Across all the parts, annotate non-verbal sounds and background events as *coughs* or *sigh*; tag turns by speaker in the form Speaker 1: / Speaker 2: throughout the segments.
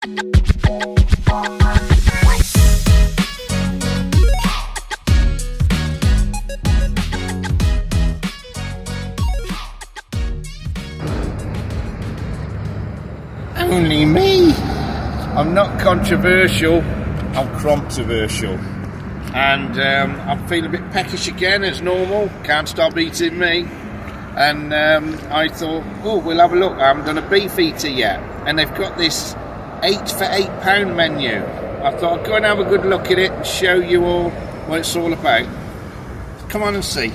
Speaker 1: Only me. I'm not controversial. I'm Cromptoversial. And um, I feel a bit peckish again as normal. Can't stop eating me. And um, I thought, oh, we'll have a look. I haven't done a Beefeater yet. And they've got this eight for eight pound menu. I thought I'd go and have a good look at it and show you all what it's all about. Come on and see.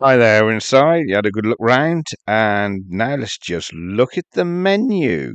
Speaker 1: Hi there, we're inside. You had a good look round, and now let's just look at the menu.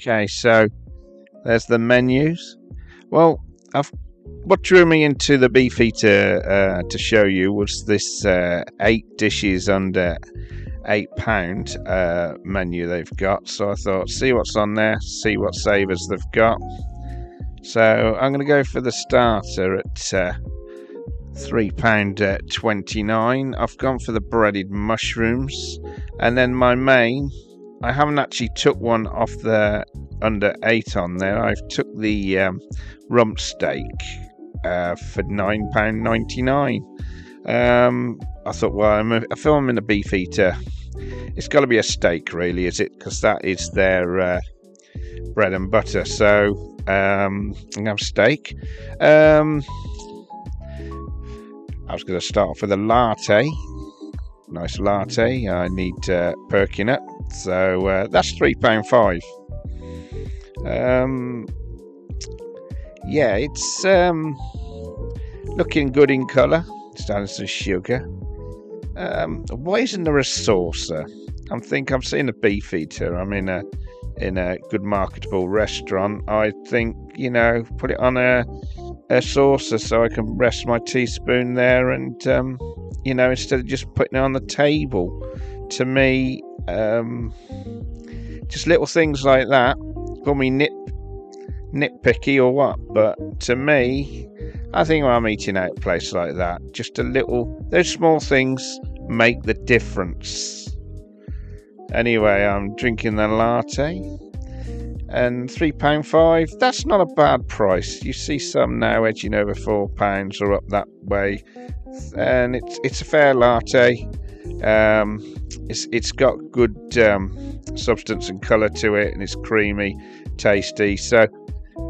Speaker 1: Okay, so there's the menus. Well, I've, what drew me into the Beefeater uh, to show you was this uh, eight dishes under eight pound uh, menu they've got. So I thought, see what's on there, see what savers they've got. So I'm going to go for the starter at uh, three pound uh, twenty nine. I've gone for the breaded mushrooms, and then my main I haven't actually took one off the under eight on there. I've took the um, rump steak uh, for nine pound ninety nine. Um, I thought, well, I'm a, I feel I'm in a Beefeater. It's got to be a steak, really, is it? Because that is their uh, bread and butter. So um, I'm gonna have steak. Um, I was going to start off with a latte. Nice latte. I need uh, perking up. So uh, that's three pound five. Um, yeah, it's um, looking good in colour. Starting some sugar. Um, why isn't there a saucer? I think I'm seeing a Beefeater. I'm in a in a good marketable restaurant. I think you know, put it on a a saucer so I can rest my teaspoon there, and um, you know, instead of just putting it on the table. To me, um, just little things like that. Call me nit nitpicky or what, but to me, I think when I'm eating out a place like that. Just a little, those small things make the difference. Anyway, I'm drinking the latte and three pound five. That's not a bad price. You see some now edging over four pounds or up that way, and it's it's a fair latte. Um, it's it's got good um, substance and colour to it, and it's creamy, tasty. So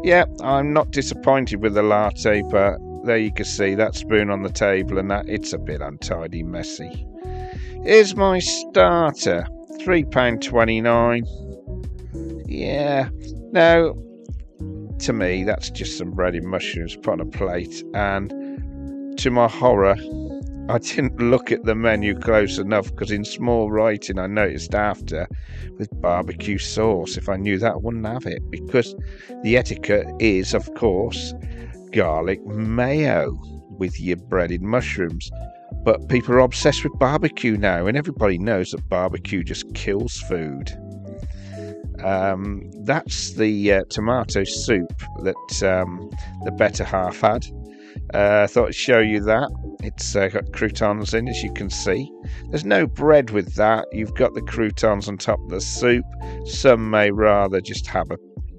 Speaker 1: yeah, I'm not disappointed with the latte, but there you can see that spoon on the table, and that it's a bit untidy, messy. Here's my starter, three pound twenty nine. Yeah. Now, to me, that's just some bread and mushrooms put on a plate. And to my horror, I didn't look at the menu close enough because in small writing I noticed after with barbecue sauce. If I knew that, I wouldn't have it because the etiquette is, of course, garlic mayo with your breaded mushrooms. But people are obsessed with barbecue now, and everybody knows that barbecue just kills food. Um, that's the uh, tomato soup that um, the better half had. Uh, I thought I'd show you that. It's uh, got croutons in, as you can see. There's no bread with that. You've got the croutons on top of the soup. Some may rather just have a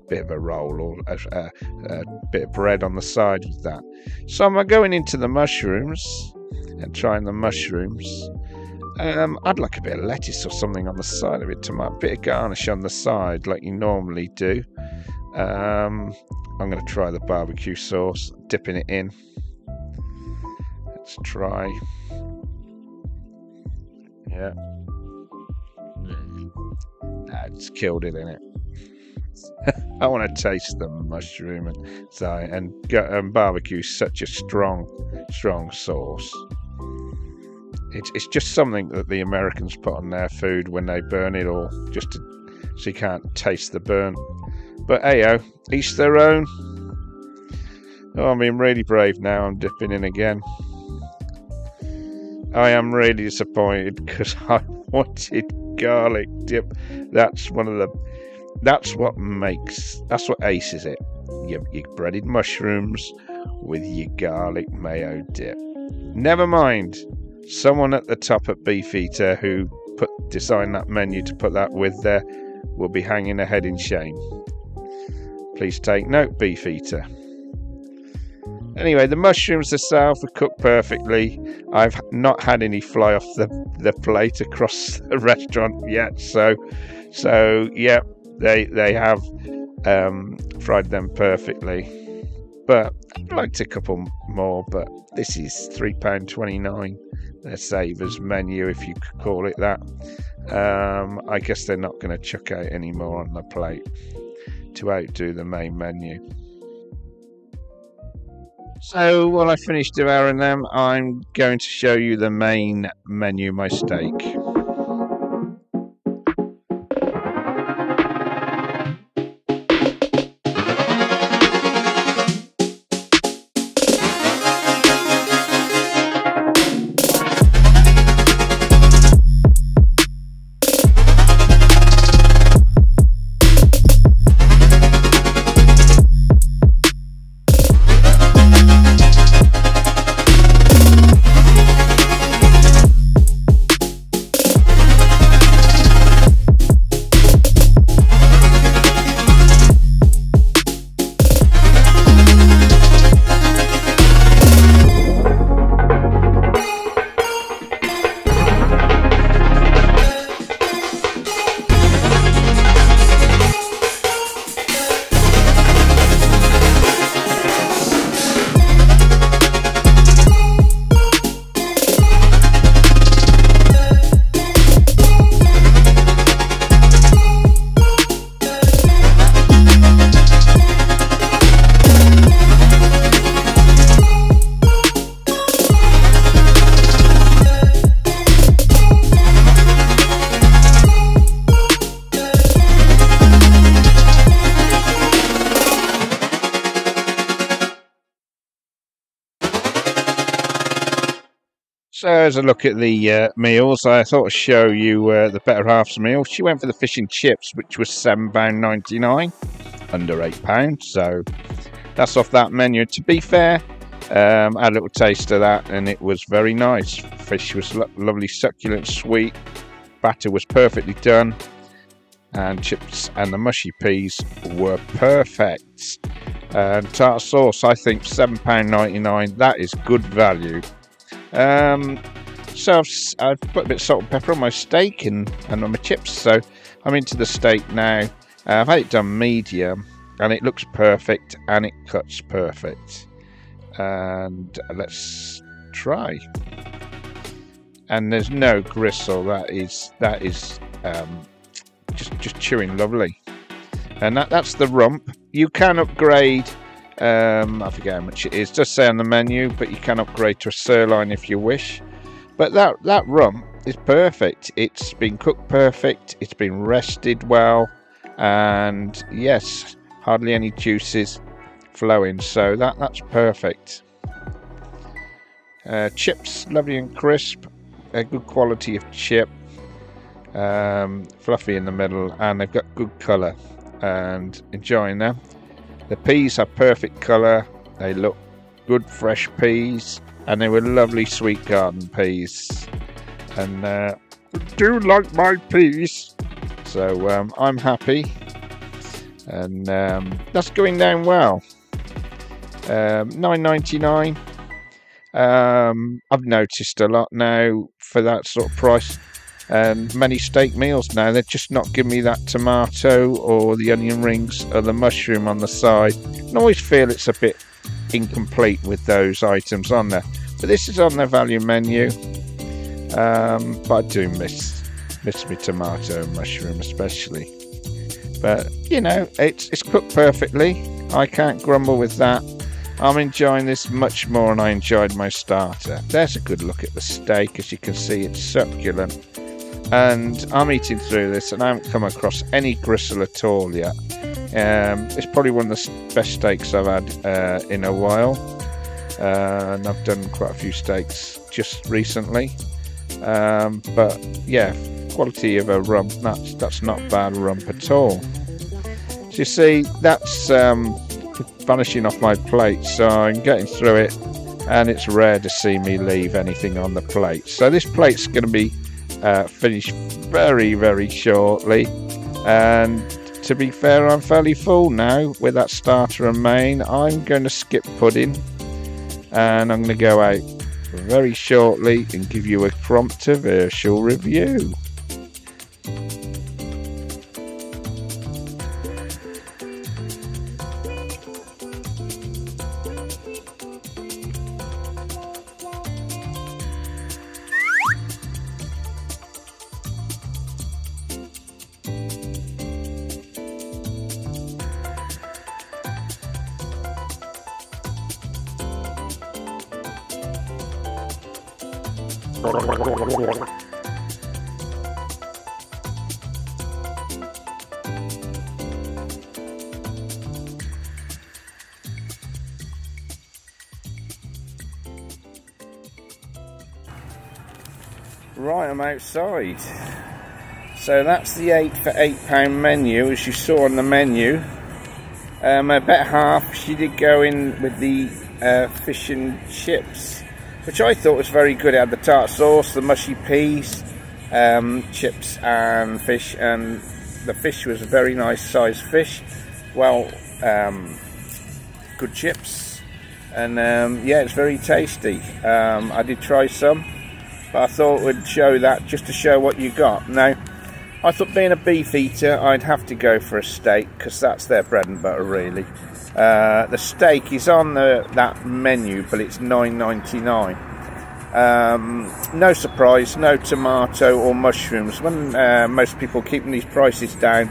Speaker 1: bit of a roll or a, a, a bit of bread on the side with that. So I'm going into the mushrooms and trying the mushrooms. Um, I'd like a bit of lettuce or something on the side of it, tomato, bit of garnish on the side, like you normally do. Um, I'm going to try the barbecue sauce, dipping it in. Let's try. Yeah. Nah, it's killed it in it. *laughs* I want to taste the mushroom and so and, and barbecue such a strong, strong sauce. It's it's just something that the Americans put on their food when they burn it, or just to, so you can't taste the burn. But ayo, each their own. Oh, I'm being really brave now. I'm dipping in again. I am really disappointed because *laughs* I wanted garlic dip. That's one of the. That's what makes. That's what aces it. Your, your breaded mushrooms with your garlic mayo dip. Never mind someone at the top at Beefeater who put designed that menu to put that with there will be hanging their head in shame. Please take note, Beefeater. Anyway, the mushrooms themselves are cooked perfectly. I've not had any fly off the, the plate across *laughs* the restaurant yet, so so yeah, they they have um, fried them perfectly. But I'd like a couple more, but this is three pound twenty nine their savers menu, if you could call it that. Um, I guess they're not going to chuck out any more on the plate to outdo the main menu. So while I finish devouring them, I'm going to show you the main menu, my steak. So as I look at the uh, meals, I thought I'd show you uh, the better half's meal. She went for the fish and chips, which was £7.99, under £8. So that's off that menu. To be fair, um, I had a little taste of that and it was very nice. Fish was lo lovely, succulent, sweet. Batter was perfectly done. And chips and the mushy peas were perfect. And tartar sauce, I think £7.99. That is good value. Um, so I've, I've, put a bit of salt and pepper on my steak and, and on my chips. So I'm into the steak now. Uh, I've had it done medium and it looks perfect and it cuts perfect. And let's try. And there's no gristle. That is that is um, just just chewing lovely. And that, that's the rump. You can upgrade um, I forget how much it is. Just say on the menu, but you can upgrade to a sirloin if you wish. But that that rump is perfect. It's been cooked perfect. It's been rested well, and yes, hardly any juices flowing. So that that's perfect. Uh, chips, lovely and crisp. A good quality of chip. Um, fluffy in the middle, and they've got good colour. And enjoying them. The peas are perfect colour. They look good fresh peas and they were lovely sweet garden peas. And uh, do like my peas. So um, I'm happy. And um, that's going down well. Um, 9.99. Um, I've noticed a lot now for that sort of price and many steak meals now. They're just not giving me that tomato or the onion rings or the mushroom on the side. I always feel it's a bit incomplete with those items on there. But this is on their value menu. Um, but I do miss miss me tomato and mushroom especially. But you know, it's it's cooked perfectly. I can't grumble with that. I'm enjoying this much more than I enjoyed my starter. There's a good look at the steak, as you can see, it's succulent and I'm eating through this and I haven't come across any gristle at all yet. Um, it's probably one of the best steaks I've had uh, in a while, uh, and I've done quite a few steaks just recently. Um, but yeah, quality of a rump that's that's not bad rump at all. So you see, that's um, vanishing off my plate, so I'm getting through it, and it's rare to see me leave anything on the plate. So this plate's going to be uh, finish very, very shortly. And to be fair, I'm fairly full now with that starter and main. I'm going to skip pudding and I'm going to go out very shortly and give you a Cromptoversial review. Right, I'm outside. So that's the 8 for £8 menu, as you saw on the menu. Um, a better half, she did go in with the uh, fish and chips which I thought was very good. It had the tart sauce, the mushy peas, um, chips and fish, and the fish was a very nice sized fish. Well, um, good chips, and um, yeah, it's very tasty. Um, I did try some, but I thought we'd show that just to show what you got. Now, I thought being a Beefeater, I'd have to go for a steak because that's their bread and butter, really. Uh, the steak is on the, that menu, but it's nine ninety nine. Um, no surprise, no tomato or mushrooms. When uh, most people keeping these prices down,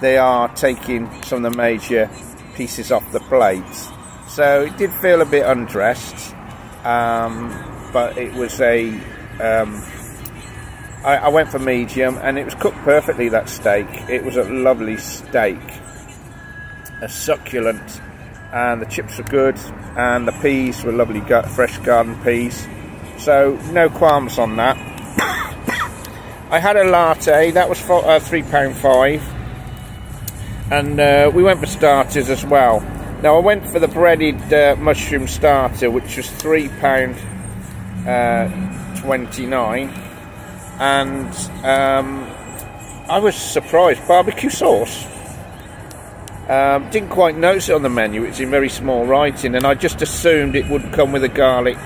Speaker 1: they are taking some of the major pieces off the plates. So it did feel a bit undressed, um, but it was a. Um, I, I went for medium, and it was cooked perfectly. That steak, it was a lovely steak a succulent and the chips were good and the peas were lovely fresh garden peas So no qualms on that. *coughs* I had a latte, that was for, uh, £3.5. And uh, we went for starters as well. Now I went for the breaded uh, mushroom starter, which was £3.29. Uh, and um, I was surprised. Barbecue sauce. Um, didn't quite notice it on the menu. It's in very small writing, and I just assumed it would come with a garlic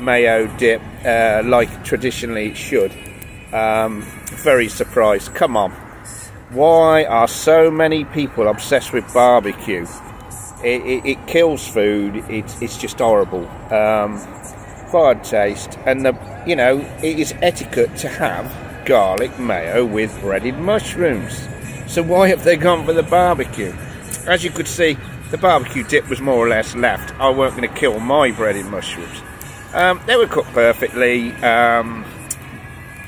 Speaker 1: mayo dip, uh, like traditionally it should. Um, very surprised. Come on. Why are so many people obsessed with barbecue? It, it, it kills food. It's, it's just horrible. Um, bad taste. And, the, you know, it is etiquette to have garlic mayo with breaded mushrooms. So why have they gone for the barbecue? As you could see, the barbecue dip was more or less left. I weren't going to kill my breaded mushrooms. Um, they were cooked perfectly. Um,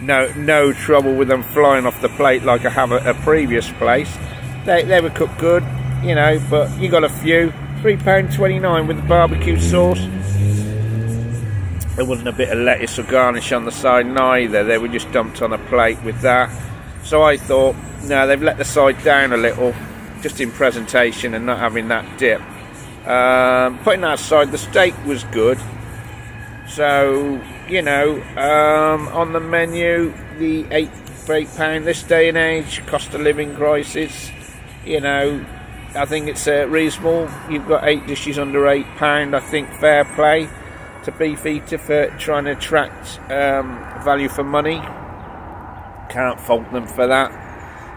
Speaker 1: no, no trouble with them flying off the plate like I have at a previous place. They, they were cooked good, you know, but you got a few. £3.29 with the barbecue sauce. There wasn't a bit of lettuce or garnish on the side neither. They were just dumped on a plate with that. So I thought, no, they've let the side down a little, just in presentation and not having that dip. Um, putting that aside, the steak was good. So, you know, um, on the menu, the eight eight pound this day and age, cost of living crisis, you know, I think it's uh, reasonable. You've got eight dishes under eight pound. I think fair play to Beefeater for trying to attract um, value for money. Can't fault them for that.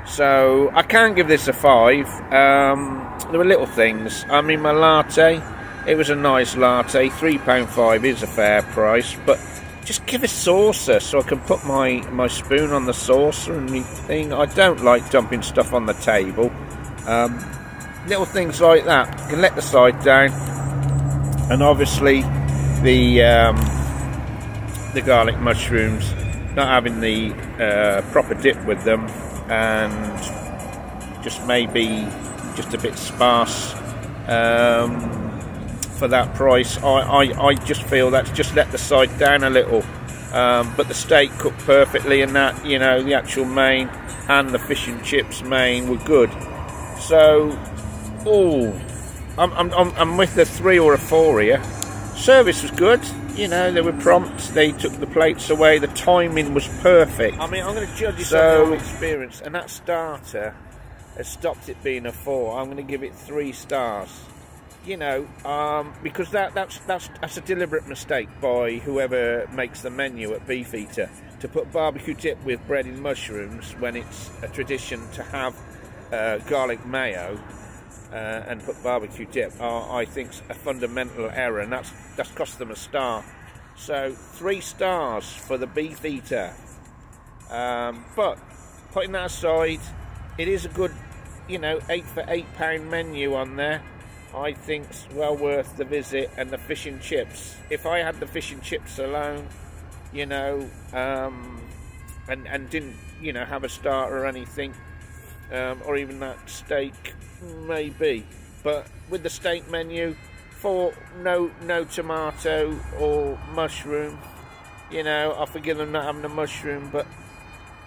Speaker 1: So I can give this a five. Um, there were little things. I mean, my latte, it was a nice latte. Three pound five is a fair price, but just give a saucer so I can put my my spoon on the saucer and thing. I don't like dumping stuff on the table. Um, little things like that. You can let the side down, and obviously the um, the garlic mushrooms, not having the uh, proper dip with them, and just maybe just a bit sparse um, for that price. I, I, I just feel that's just let the side down a little. Um, but the steak cooked perfectly, and that you know the actual main and the fish and chips main were good. So, oh, I'm, I'm, I'm with the three or a four here. Service was good. You know, they were prompt. They took the plates away. The timing was perfect. I mean, I'm going to judge it so, on experience, and that starter has stopped it being a four. I'm going to give it three stars. You know, um, because that that's that's that's a deliberate mistake by whoever makes the menu at Beefeater to put barbecue dip with bread and mushrooms when it's a tradition to have uh, garlic mayo and put barbecue dip are, I think, a fundamental error, and that's that's cost them a star. So three stars for the Beefeater. Um, but putting that aside, it is a good, you know, eight for eight pound menu on there. I think it's well worth the visit, and the fish and chips. If I had the fish and chips alone, you know, um, and and didn't, you know, have a starter or anything, um, or even that steak, maybe. But with the steak menu, for no no tomato or mushroom, you know, I forgive them not having a mushroom, but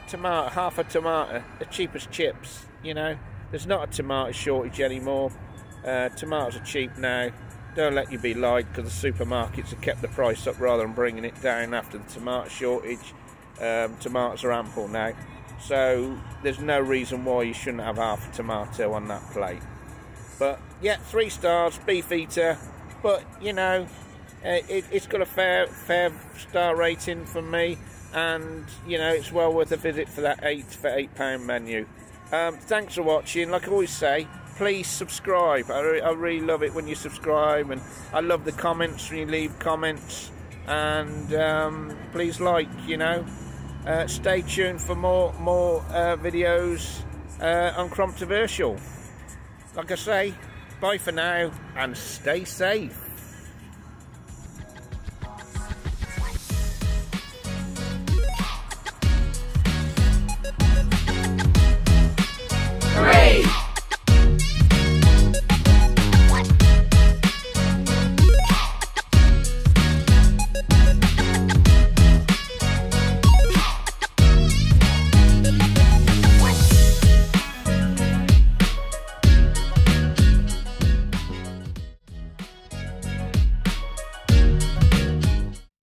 Speaker 1: tomato, half a tomato, the cheapest chips, you know. There's not a tomato shortage anymore. Uh, tomatoes are cheap now. Don't let you be lied because the supermarkets have kept the price up rather than bringing it down after the tomato shortage. Um, tomatoes are ample now. So there's no reason why you shouldn't have half a tomato on that plate. But yeah, three stars, Beefeater. But you know, uh, it, has got a fair fair star rating from me, and you know it's well worth a visit for that eight for eight pound menu. Um, thanks for watching. Like I always say, please subscribe. I, re- I really love it when you subscribe, and I love the comments when you leave comments. And um, please like, you know. Uh, stay tuned for more more uh, videos uh, on Cromptoversial. Like I say, bye for now and stay safe.